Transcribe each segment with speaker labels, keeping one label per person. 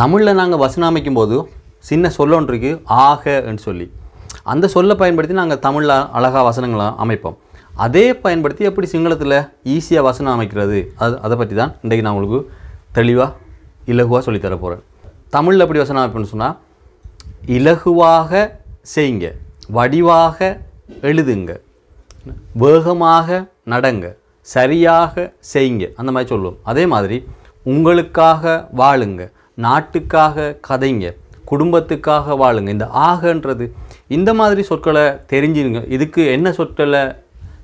Speaker 1: தமிழில் நாங்கள் வசனம் போது சின்ன சொல்லொன்றிருக்கு ஆகன்னு சொல்லி. அந்த சொல்லை பயன்படுத்தி நாங்கள் தமிழில் அழகாக வசனங்களை அமைப்போம். அதே பயன்படுத்தி எப்படி சிங்களத்தில் ஈஸியாக வசனம் அமைக்கிறது? அது அதை பற்றி தான் இன்றைக்கு நான் உங்களுக்கு தெளிவாக இலகுவாக சொல்லித்தர போகிறேன் தமிழில் எப்படி வசனம் அமைப்புன்னு சொன்னால் இலகுவாக செய்யுங்க வடிவாக எழுதுங்க வேகமாக நடங்க சரியாக செய்யுங்க அந்த மாதிரி சொல்லுவோம் அதே மாதிரி உங்களுக்காக வாழுங்க நாட்டுக்காக கதைங்க குடும்பத்துக்காக வாழுங்க. இந்த ஆகன்றது இந்த மாதிரி சொற்களை தெரிஞ்சுங்க இதுக்கு என்ன சொற்களை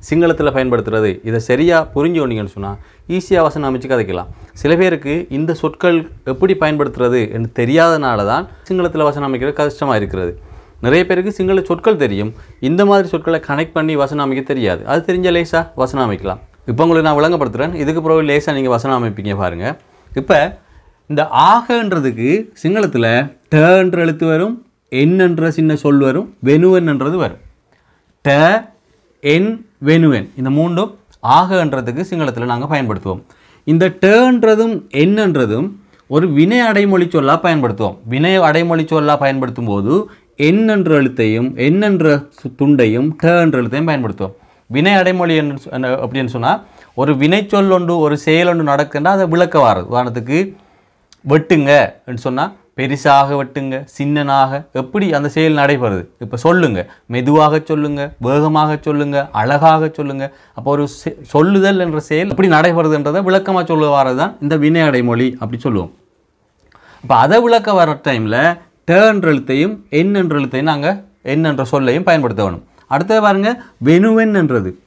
Speaker 1: சிங்களத்தில் பயன்படுத்துறது? இதை சரியாக புரிஞ்சு கொண்டீங்கன்னு சொன்னால் ஈஸியாக வசனம் அமைச்சு கதைக்கலாம். சில பேருக்கு இந்த சொற்கள் எப்படி பயன்படுத்துறது என்று தெரியாதனால தான் சிங்களத்தில் வசனம் அமைக்கிறது கஷ்டமாக இருக்கிறது. நிறைய பேருக்கு சிங்கள சொற்கள் தெரியும். இந்த மாதிரி சொற்களை கனெக்ட் பண்ணி வசனம் அமைக்க தெரியாது. அது தெரிஞ்ச லேசாக வசனம் அமைக்கலாம். இப்போ உங்களுக்கு நான் விளங்கப்படுத்துகிறேன் இதுக்கு பிறகு லேசாக நீங்கள் வசனம் அமைப்பீங்க பாருங்கள் இப்போ இந்த ஆகன்றதுக்கு சிங்களத்தில் டன்ற எழுத்து வரும் என்னன்ற சின்ன சொல் வரும் வெனுவன்ன்றது வரும். ட என் வெனுவன் இந்த மூன்றும் ஆகன்றதுக்கு சிங்களத்தில் நாங்கள் பயன்படுத்துவோம். இந்த டன்றதும் என்னன்றதும் ஒரு வினை அடைமொழி சொல்லாக பயன்படுத்துவோம். வினை அடைமொழி சொல்லாக பயன்படுத்தும் போது என்னன்ற எழுத்தையும் என்னென்ற துண்டையும் ட என்ற எழுத்தையும் பயன்படுத்துவோம். வினை அடைமொழி என்று என்ன- அப்படின்னு சொன்னால் ஒரு வினைச்சொல் ஒன்று ஒரு செயல் ஒன்று நடக்குன்னா அதை விளக்க வாரது உதாரணத்துக்கு வெட்டுங்க சொன்னால் பெரிசாக வெட்டுங்க சின்னனாக எப்படி அந்த செயல் நடைபெறுது? இப்போ சொல்லுங்க மெதுவாக சொல்லுங்க வேகமாக சொல்லுங்க அழகாக சொல்லுங்க. அப்போ ஒரு செ- சொல்லுதல் என்ற செயல் எப்படி நடைபெறுதுன்றதை விளக்கமாக சொல்ல வாரது தான் இந்த வினை அடைமொழி அப்படி சொல்லுவோம். அப்போ அதை விளக்க வர டைமில் டேன்ற எழுத்தையும் என் என்ற எழுத்தையும் நாங்கள் என் என்ற சொல்லையும் பயன்படுத்த வேணும். அடுத்தது பாருங்கள் வெனுவென் என்றது.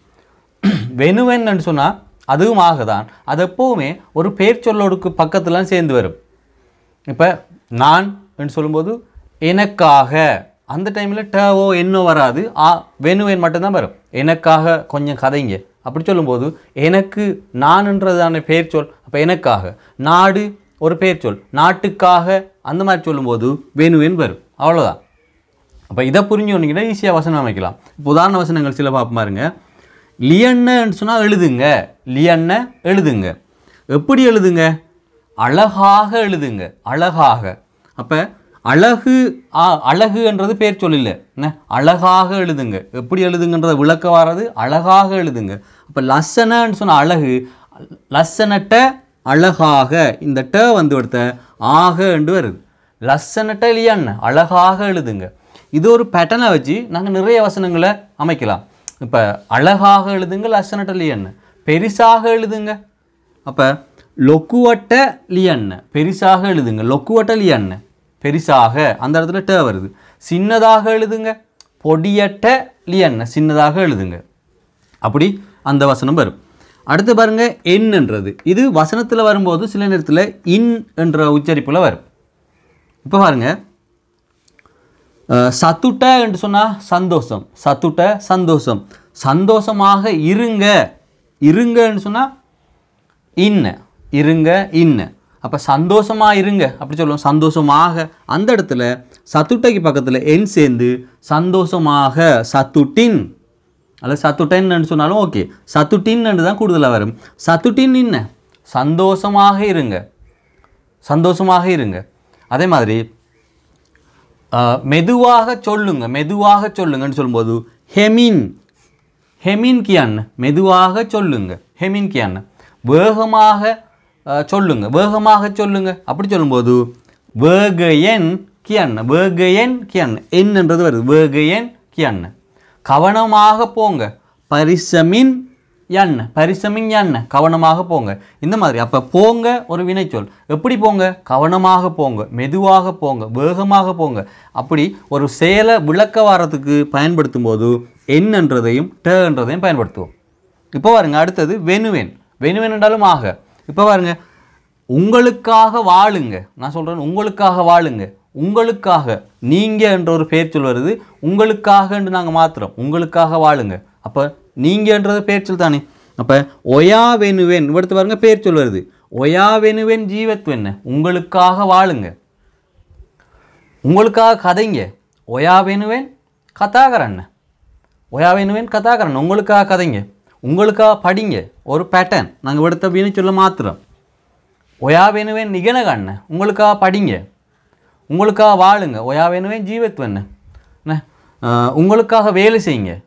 Speaker 1: வெனுவென் சொன்னால் அதுவும் ஆகதான். அது எப்போவுமே ஒரு பெயர் சொல்லோடுக்கு பக்கத்துலாம் சேர்ந்து வரும். இப்போ நான் என்று சொல்லும்போது எனக்காக. அந்த டைமில் டவோ என்னோ வராது. ஆ வெனுவேன் மட்டும்தான் வரும். எனக்காக கொஞ்சம் கதைங்க அப்படி சொல்லும்போது எனக்கு நான்ன்றதான பெயர் சொல் அப்போ எனக்காக. நாடு ஒரு பெயர் சொல் நாட்டுக்காக அந்த மாதிரி சொல்லும்போது வெனுவேன் வரும். அவ்வளோதான் அப்போ இதை புரிஞ்சு வந்தீங்கன்னா ஈஸியாக வசனம் அமைக்கலாம். இப்போ உதாரண வசனங்கள் சில பார்ப்போம் பாருங்க. லியன்னு சொன்னால் எழுதுங்க. லியன்ன எழுதுங்க. எப்படி எழுதுங்க? அழகாக எழுதுங்க அழகாக. அப்போ அழகு ஆ அழகுன்றது பேர் சொல்லில்ல. என்ன? அழகாக எழுதுங்க. எப்படி எழுதுங்கன்றத விளக்க வர்றது அழகாக எழுதுங்க. அப்போ லசனன்னு சொன்ன அழகு லசனட்ட அழகாக இந்த ட வந்து எடுத்த ஆக என்று வருது. லசனட்ட இல்லையான்னு அழகாக எழுதுங்க. இது ஒரு பேட்டனை வச்சு நாங்கள் நிறைய வசனங்களை அமைக்கலாம். இப்போ அழகாக எழுதுங்க லசனட்ட இல்லையான்னு பெரிசாக எழுதுங்க. அப்போ லொக்குவட்ட லியன்னு பெரிசாக எழுதுங்க. லொக்குவட்ட லியன்னு பெரிசாக அந்த இடத்துல ட வருது. சின்னதாக எழுதுங்க. பொடியட்ட லியன்னு சின்னதாக எழுதுங்க. அப்படி அந்த வசனம் வரும். அடுத்து பாருங்க என்னன்றது இது வசனத்தில் வரும்போது சில நேரத்தில் இன் என்ற உச்சரிப்பில் வரும். இப்போ பாருங்க. சத்துட்ட என்று சொன்னால் சந்தோஷம். சத்துட்ட சந்தோஷம். சந்தோஷமாக இருங்க. இருங்கன்னு சொன்னால் இன்ன. இருங்க இன்ன அப்போ சந்தோஷமாக இருங்க அப்படி சொல்லுவோம். சந்தோஷமாக. அந்த இடத்துல சத்துட்டைக்கு பக்கத்தில் என் சேர்ந்து சந்தோஷமாக சத்துட்டின். அல்லது சத்துட்டன்னு சொன்னாலும் ஓகே சத்துட்டின்னு தான் கூடுதலாக வரும். சத்துட்டின் இன்ன சந்தோஷமாக இருங்க. சந்தோஷமாக இருங்க. அதே மாதிரி மெதுவாக சொல்லுங்க மெதுவாக சொல்லுங்கன்னு சொல்லும்போது ஹெமின். ஹெமின் கியான். மெதுவாக சொல்லுங்க. ஹெமின் கியான். வேகமாக சொல்லுங்க. வேகமாக சொல்லுங்க. அப்படி சொல்லும்போது வேகயன் வேக வேகயன் கியன் என்னன்றது வருது. வேகயன் கியன் கவனமாக போங்க. பரிசமின் என்ன பரிசமின் எண்ண கவனமாக போங்க. இந்த மாதிரி. அப்போ போங்க ஒரு வினைச்சொல். எப்படி போங்க? கவனமாக போங்க. மெதுவாக போங்க. வேகமாக போங்க. அப்படி ஒரு செயலை விளக்க வாரத்துக்கு பயன்படுத்தும் போது என்னன்றதையும் டன்றதையும் பயன்படுத்துவோம். இப்போ பாருங்க. அடுத்தது வெனுவேன் வெனுவேன் என்றாலும் ஆக. இப்போ பாருங்க உங்களுக்காக வாழுங்க. நான் சொல்கிறேன் உங்களுக்காக வாழுங்க. உங்களுக்காக நீங்கள் என்ற ஒரு பெயர் சொல் வருது உங்களுக்காக என்று நாங்கள் மாத்துறோம் உங்களுக்காக வாழுங்க. அப்போ நீங்கன்றது பெயர் சொல் தானே? அப்போ ஒயா வெனுவேன் இவடுத்து பாருங்க பெயர் சொல் வருது. ஒயா வெனுவேன் ஜீவத்வென்ன உங்களுக்காக வாழுங்க. உங்களுக்காக கதைங்க. ஒயா வேணுவேன் கதாகரன். ஒயா வேணுவேன் கதாகரன் உங்களுக்காக கதைங்க. உங்களுக்காக படிங்க ஒரு பேட்டர்ன் நாங்கள் எடுத்த அப்படின்னு சொல்ல மாத்திரம். ஒயா வேணுவேன் நிகழகண்ண உங்களுக்காக படிங்க. உங்களுக்காக வாழுங்க. ஒயாவேனுவேன் ஜீவத்வன்னு என்ன? உங்களுக்காக வேலை செய்யுங்க.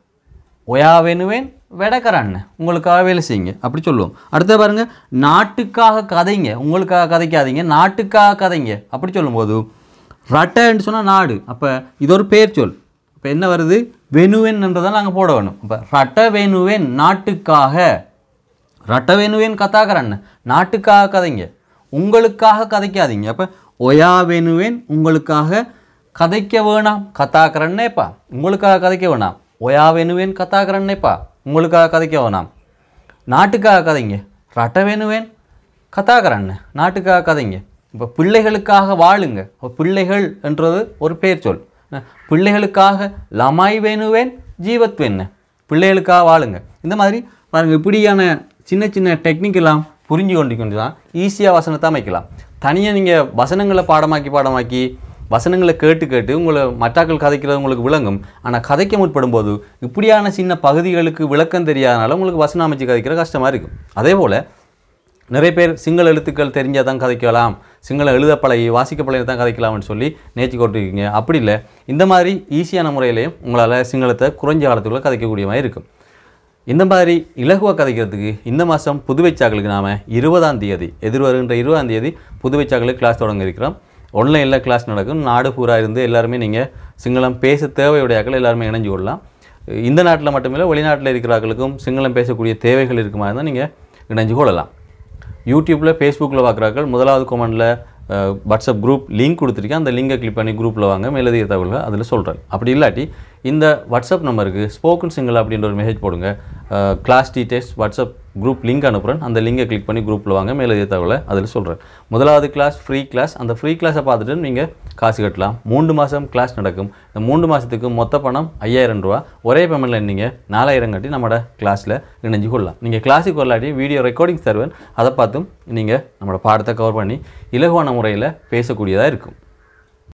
Speaker 1: ஒயா வேணுவேன் வெடக்கரான்னு உங்களுக்காக வேலை செய்யுங்க. அப்படி சொல்லுவோம். அடுத்த பாருங்க நாட்டுக்காக கதைங்க. உங்களுக்காக கதைக்காதீங்க. நாட்டுக்காக கதைங்க. அப்படி சொல்லும்போது ரட்டன்னு சொன்னால் நாடு. அப்போ இது ஒரு பேர் சொல். இப்போ என்ன வருது? வெனுவென் என்றதான் நாங்கள் போட வேணும். இப்போ ரட்ட வேணுவேன் நாட்டுக்காக ரட்டவேணுவேன் கதாகரன் நாட்டுக்காக கதைங்க. உங்களுக்காக கதைக்காதீங்க. அப்போ ஒயா வேணுவேன் உங்களுக்காக கதைக்க வேணாம். கதாகரன்னேப்பா உங்களுக்காக கதைக்க வேணாம். ஒயா வேணுவேன் கதாகரன்னேப்பா உங்களுக்காக கதைக்க வேணாம். நாட்டுக்காக கதைங்க. ரட்ட வேணுவேன் கதாகரன் நாட்டுக்காக கதைங்க. இப்போ பிள்ளைகளுக்காக வாழுங்க. பிள்ளைகள் என்றது ஒரு பேர் சொல். பிள்ளைகளுக்காக லமாய் வேணுவேன் ஜீவத்வேன் பிள்ளைகளுக்காக வாழுங்க. இந்த மாதிரி பாருங்கள் இப்படியான சின்ன சின்ன டெக்னிக் எல்லாம் புரிஞ்சு கொண்டு கொண்டு தான் ஈஸியாக வசனத்தை அமைக்கலாம். தனியாக நீங்கள் வசனங்களை பாடமாக்கி பாடமாக்கி வசனங்களை கேட்டு கேட்டு உங்களை மற்றாக்கள் கதைக்கிறது உங்களுக்கு விளங்கும். ஆனால் கதைக்க முற்படும் போது இப்படியான சின்ன பகுதிகளுக்கு விளக்கம் தெரியாதனால உங்களுக்கு வசனம் அமைச்சு கதைக்கிற கஷ்டமாக இருக்கும். அதே போல் நிறைய பேர் சிங்கள எழுத்துக்கள் தெரிஞ்சால் தான் கதைக்கலாம். சிங்கள எழுத பழகி வாசிக்க பழகி தான் கதைக்கலாம்னு சொல்லி நேர்ச்சி கொட்டிருக்கீங்க. அப்படி இல்லை. இந்த மாதிரி ஈஸியான முறையிலையும் உங்களால் சிங்களத்தை குறைஞ்ச காலத்துக்குள்ளே கதைக்கக்கூடிய மாதிரி இருக்கும். இந்த மாதிரி இலகுவாக கதைக்கிறதுக்கு இந்த மாதம் புதுவைச்சாக்களுக்கு நாம் இருபதாம் தேதி எதிர்வருகின்ற இருபதாம் தேதி புதுவைச்சாக்களுக்கு கிளாஸ் தொடங்க இருக்கிறோம். ஆன்லைனில் கிளாஸ் நடக்கும். நாடு பூரா இருந்து எல்லாருமே நீங்கள் சிங்களம் பேச தேவையுடையாக்கள் எல்லாருமே இணைஞ்சு கொள்ளலாம். இந்த நாட்டில் மட்டுமில்லை வெளிநாட்டில் இருக்கிறார்களுக்கும் சிங்களம் பேசக்கூடிய தேவைகள் இருக்குமா இருந்தால் நீங்கள் இணைஞ்சு கொள்ளலாம். யூடியூப்பில் ஃபேஸ்புக்கில் பார்க்குறாக்கள் முதலாவது கொமெண்டில் வாட்ஸ்அப் குரூப் லிங்க் கொடுத்துருக்கேன். அந்த லிங்கை கிளிக் பண்ணி குரூப்பில் வாங்க மேலதிக தகவல்கள் அதில் சொல்கிறேன் அப்படி இல்லாட்டி இந்த வாட்ஸ்அப் நம்பருக்கு ஸ்போக்கன் சிங்கிள் அப்படின்ற ஒரு மெசேஜ் போடுங்க. Class details WhatsApp group link அனுப்புகிறேன் அந்த லிங்கை கிளிக் பண்ணி குரூப்பில் வாங்க. மேலதிக தகவலை அதில் சொல்கிறேன் முதலாவது கிளாஸ் ஃப்ரீ கிளாஸ் அந்த ஃப்ரீ கிளாஸை பார்த்துட்டு நீங்கள் காசு கட்டலாம். மூன்று மாதம் கிளாஸ் நடக்கும். இந்த மூன்று மாதத்துக்கு மொத்த பணம் ஐயாயிரம் ரூபா. ஒரே பேமெண்ட்டில் நீங்கள் நாலாயிரம் கட்டி நம்மளோட கிளாஸில் இணைஞ்சு கொள்ளலாம். நீங்கள் கிளாஸுக்கு வரலாட்டி வீடியோ ரெக்கார்டிங் தருவேன். அதை பார்த்தும் நீங்கள் நம்மளோட பாடத்தை கவர் பண்ணி இலகுவான முறையில் பேசக்கூடியதாக இருக்கும்.